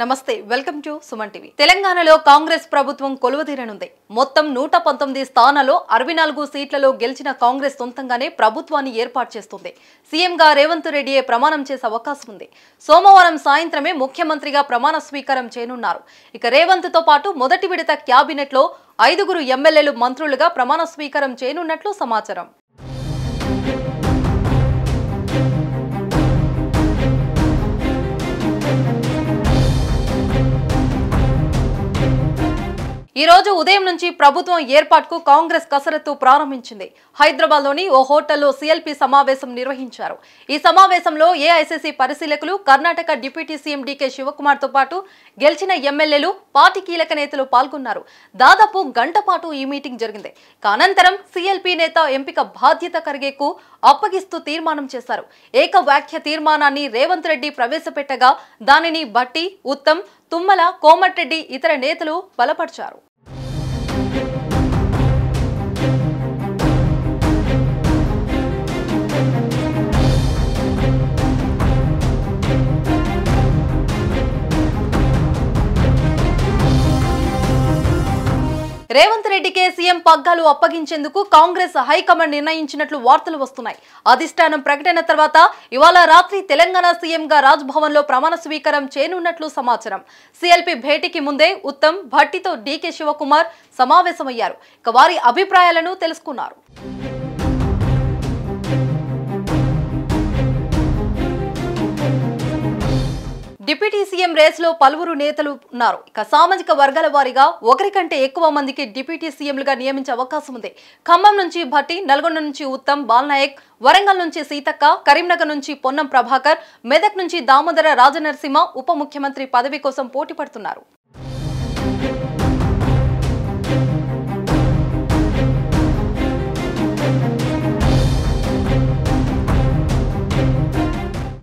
నమస్తే welcome to Suman TV. తెలంగాణలో కాంగ్రెస్ ప్రభుత్వం కొలువదీరనుంది. మొత్తం నూట పంతొమ్మిది స్థానాల్లో అరవై నాలుగు సీట్లలో గెలిచిన కాంగ్రెస్ సొంతంగానే ప్రభుత్వాన్ని ఏర్పాటు చేస్తుంది. సీఎంగా రేవంత్ రెడ్డియే ప్రమాణం చేసే అవకాశం ఉంది. సోమవారం సాయంత్రమే ముఖ్యమంత్రిగా ప్రమాణ స్వీకారం చేయనున్నారు. ఇక రేవంత్తో పాటు మొదటి విడత క్యాబినెట్లో ఐదుగురు ఎమ్మెల్యేలు మంత్రులుగా ప్రమాణ స్వీకారం చేయనున్నట్లు సమాచారం. ఈ రోజు ఉదయం నుంచి ప్రభుత్వం ఏర్పాటుకు కాంగ్రెస్ కసరత్తు ప్రారంభించింది. హైదరాబాద్లోని ఓ హోటల్లో సిఎల్పి సమావేశం నిర్వహించారు. ఈ సమావేశంలో ఏఐసిసి పరిశీలకులు కర్ణాటక డిప్యూటీ సీఎం డికే శివకుమార్తో పాటు గెలిచిన ఎమ్మెల్యేలు పార్టీ కీలక నేతలు పాల్గొన్నారు. దాదాపు గంట పాటు ఈ మీటింగ్ జరిగింది. అనంతరం సిఎల్పి నేత ఎంపిక బాధ్యత ఖర్గేకు అప్పగిస్తూ తీర్మానం చేశారు. ఏకవాక్య తీర్మానాన్ని రేవంత్ రెడ్డి ప్రవేశపెట్టగా దానిని బట్టి ఉత్తమ్ తుమ్మల కోమటిరెడ్డి ఇతర నేతలు బలపరిచారు. రేవంత్ రెడ్డికే సీఎం పగ్గాలు అప్పగించేందుకు కాంగ్రెస్ హైకమాండ్ నిర్ణయించినట్లు వార్తలు వస్తున్నాయి. అధిష్టానం ప్రకటన తర్వాత ఇవాళ రాత్రి తెలంగాణ సీఎంగా రాజ్భవన్లో ప్రమాణ స్వీకారం చేయనున్నట్లు సమాచారం. సిఎల్పి భేటీకి ముందే ఉత్తమ్ భట్టితో డీకే శివకుమార్ సమావేశమయ్యారు. ఇక వారి అభిప్రాయాలను తెలుసుకున్నారు. డిప్యూటీ సీఎం రేస్లో పలువురు నేతలు ఉన్నారు. ఇక సామాజిక వర్గాల వారీగా ఒకరికంటే ఎక్కువ మందికి డిప్యూటీ సీఎంలుగా నియమించే అవకాశం ఉంది. ఖమ్మం నుంచి భట్టి నల్గొండ నుంచి ఉత్తమ్ బాల్నాయక్ వరంగల్ నుంచి సీతక్క కరీంనగర్ నుంచి పొన్నం ప్రభాకర్ మెదక్ నుంచి దామోదర రాజనరసింహ ఉప ముఖ్యమంత్రి పదవి కోసం పోటీ పడుతున్నారు.